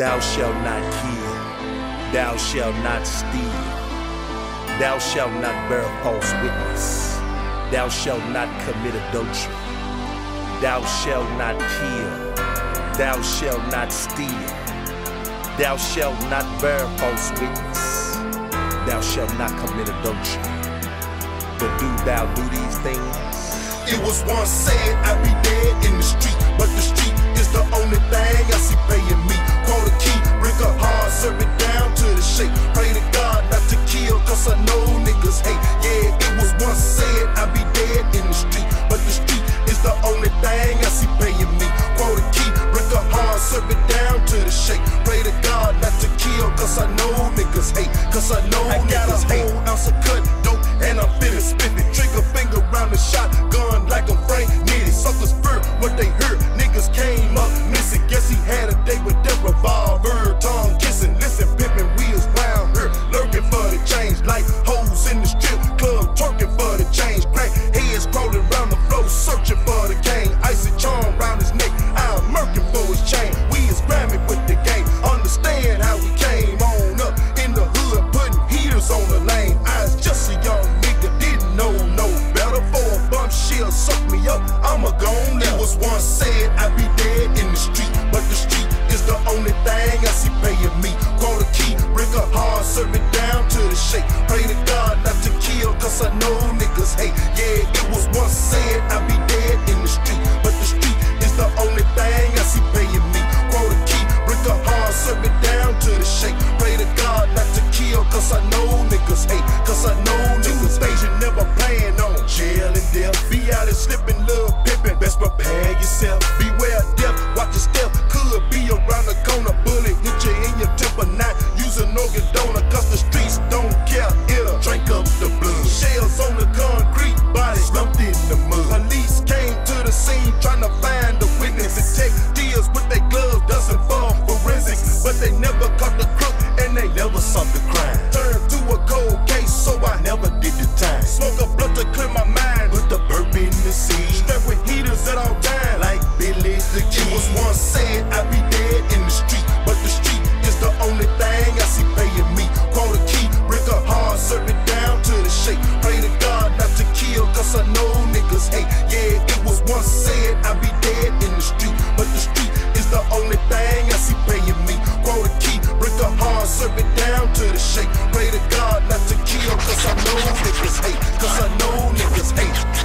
Thou shalt not kill. Thou shalt not steal. Thou shalt not bear false witness. Thou shalt not commit adultery. Thou shalt not kill. Thou shalt not steal. Thou shalt not bear false witness. Thou shalt not commit adultery. But do thou do these things? It was once said I'd be dead I know niggas hate. Yeah, it was once said I'd be dead in the street, but the street is the only thing I see paying me. Quote a key, bring a hard, serve it down to the shake. Pray to God not to kill, cause I know niggas hate. Cause I know I got a hate. whole ounce of cut dope, and I'm feeling spiffy. Trigger finger round the shotgun was once said I'd be dead in the street, but the street is the only thing I see paying me. Quote a key, bring a hard, serve it down to the shake. Pray to God not to kill, cause I know niggas hate. Yeah, up the crime. Turned to a cold case, so I never did the time. Smoke a blunt to clear my mind, put the burp in the sea. Strapped with heaters at all times, like Billy the Kid. was once said I'd be dead in the street, but the street is the only thing I see paying me. Quote a key, brick a hard, serve it down to the shape. Pray to God not to kill, cause I know niggas hate. niggas hate, cause I know niggas hate.